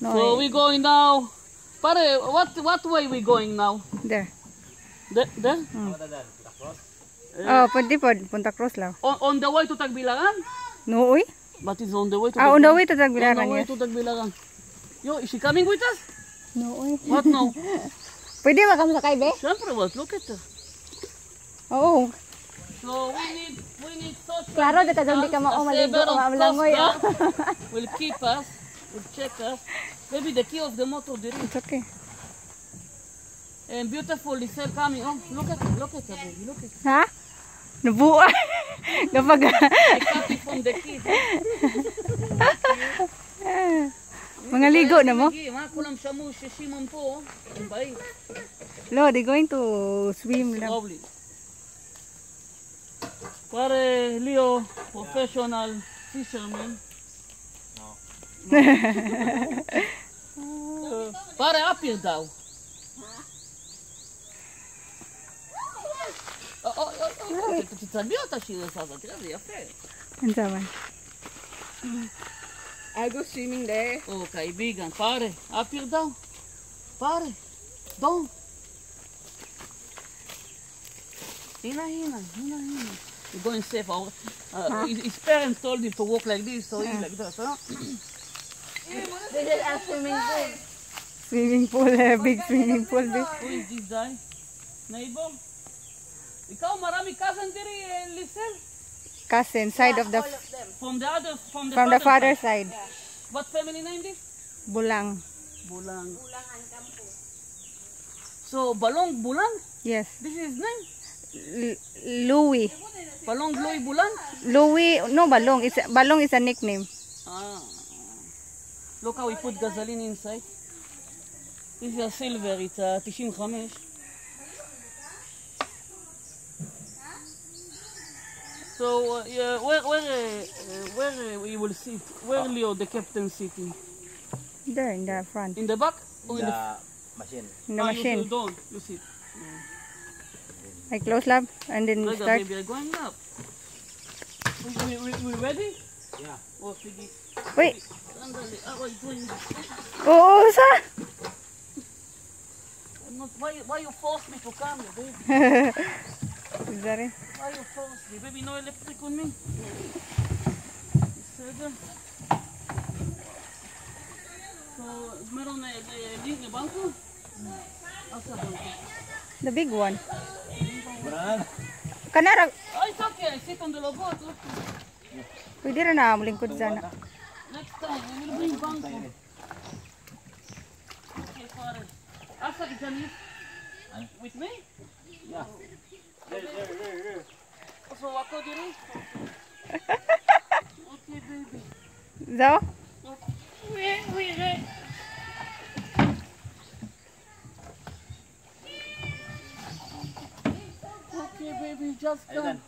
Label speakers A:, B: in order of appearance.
A: No,
B: so we going now. Pare, what what way we going now?
A: there.
B: There? there?
A: Oh, pwede po. Punta cross lang.
B: On, on the way to Tagbilaran?
A: No, uy.
B: But it's on the way to
A: Ah, on the way to Tagbilaran,
B: On the way to Tagbilaran. Yo, is she coming with us?
A: No, uy.
B: What no?
A: Pwede ba kami sakay, be?
B: Siyempre, what? Look at her.
A: Oo.
B: So we need we need social
A: Klaro, di ka doon, di ka
B: distance.
A: mao
B: A
A: maligo
B: seven
A: o
B: of
A: malangoy.
B: Costa
A: ah.
B: will keep us, will check us. Maybe the key of the motor there is.
A: It's okay.
B: And beautiful Lisel coming. Oh, look at her, look at her, baby, look at her.
A: Ha? Nabuhay. Kapag...
B: I copy from the key.
A: Mga ligo na mo.
B: Sige, mga kulam siya mo, siya po. oh. Ang bait.
A: Lo, they going to swim lang.
B: Lovely. Pare, Leo, professional fisherman. Para, perdão. Então, vai. Agostinho, oh
C: der.
B: Ô, Caibigan, pare. Ah, perdão. Pare. Dom. hina hina hina Rina. You're going safe. Uh, ah. It's parents told me to walk like this, so ah. like that. Huh?
C: This is a swimming pool.
A: Swimming pool, eh, big swimming pool.
B: This guy? Neighbor? Ikaw, marami cousin diri, eh, Lisel?
A: Cousin, side of the...
C: Of.
B: From the other, from the
A: From the
B: father
A: side.
B: What family name this?
A: Bulang.
B: Bulang.
C: Bulangan Campo.
B: So, Balong Bulang?
A: Yes.
B: This is his name?
A: L- Louis.
B: Balong Louis Bulang?
A: Louis, no, Balong. It's, Balong is a nickname.
B: Ah. Look how we put gasoline inside. This is a silver, it's a 95. So, uh, yeah, where, where, uh, uh, where uh, we will sit? Where Leo, the captain, sitting?
A: There, in the front.
B: In the back? Or in the,
D: the machine.
A: In the
B: Ah,
A: machine.
B: You, don't, you sit.
A: I close lab and then
B: Like
A: start.
B: baby, going up. We, we, we, we ready?
D: Yeah.
B: Oh, sige.
A: Wait.
B: Sandali. Ah, wait, wait.
A: Oo, sa?
B: I'm not, why, why you force me to come, baby?
A: Sorry.
B: Why you force me? Baby, no electric on me. בסדר? So, meron na eh, link na bangko? Asa bangko?
A: The big one.
D: Beneran?
A: Kanara,
B: Oh, it's okay. I sit on the lobot. Okay.
A: pwede rin na mulingkod sana.
B: Next time, we will bring bangko. Okay, pare. Asa ka dyan? With me?
D: Yeah. There, there, there, there.
B: So, ako diri? Okay, baby.
A: So?
B: We, we, we. Okay, baby, just come.